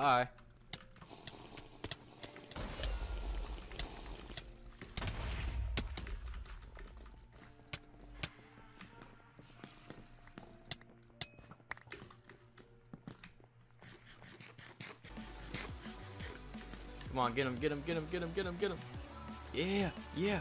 Bye. Come on, get him, get him, get him, get him, get him, get him. Yeah, yeah.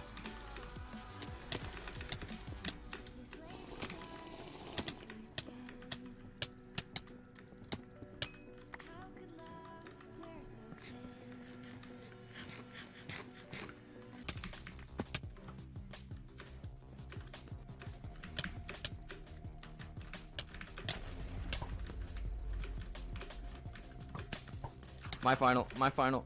My final, my final.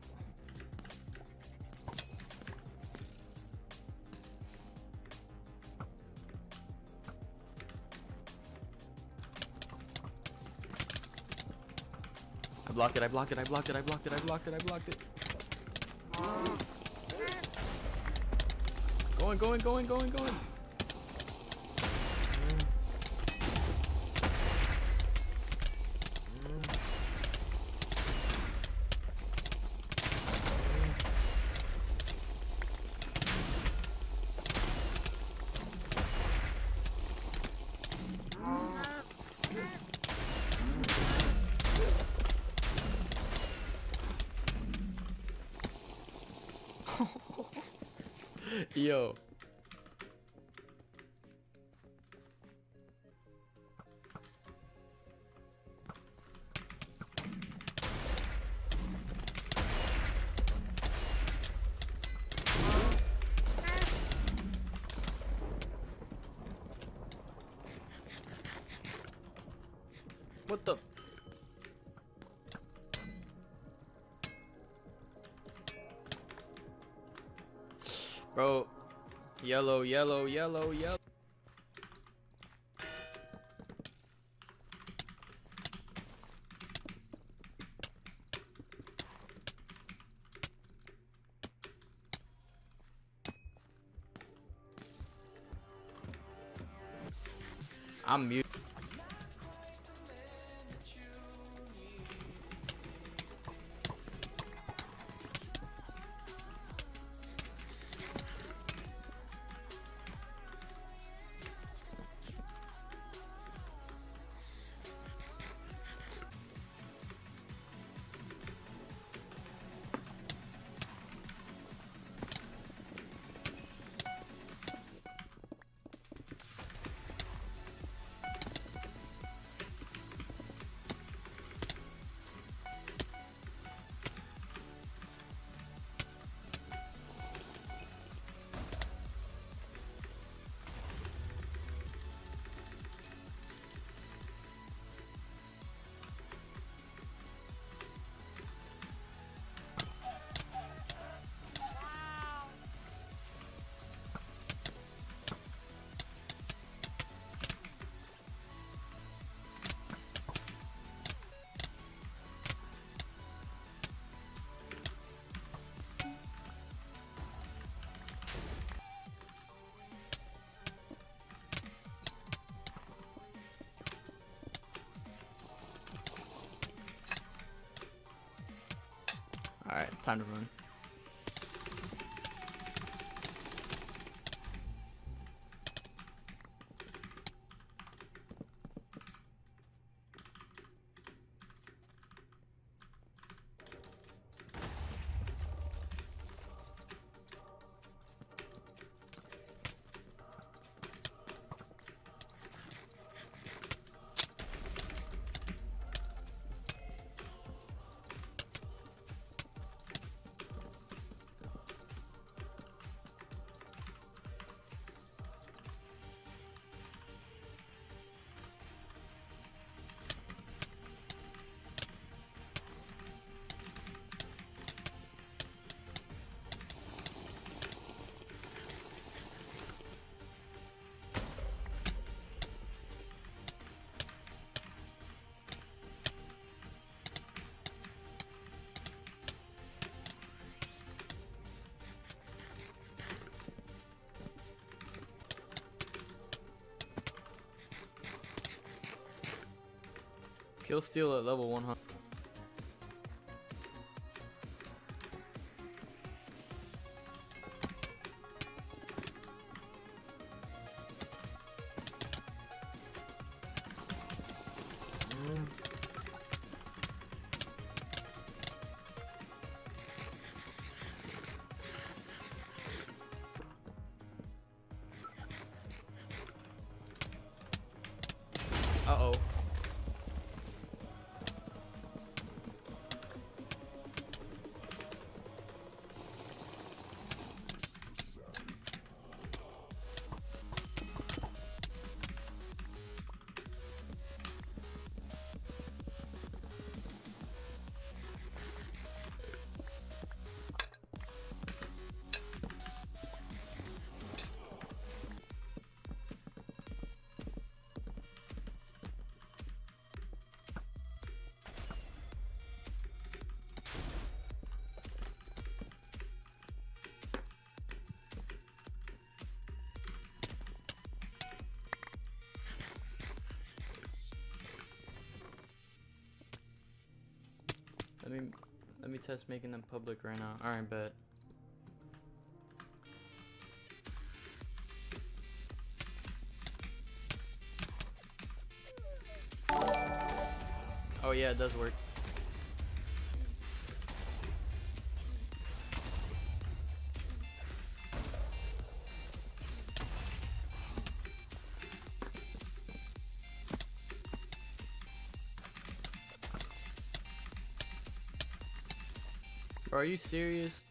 I blocked it, I blocked it, I blocked it, I blocked it, I blocked it, I blocked it. Going, going, going, going, going. Yo. What the? Bro, yellow, yellow, yellow, yellow. I'm mute. Time to run. Kill steal at level 100. Let me let me test making them public right now. Alright, bet. Oh yeah, it does work. Bro, are you serious?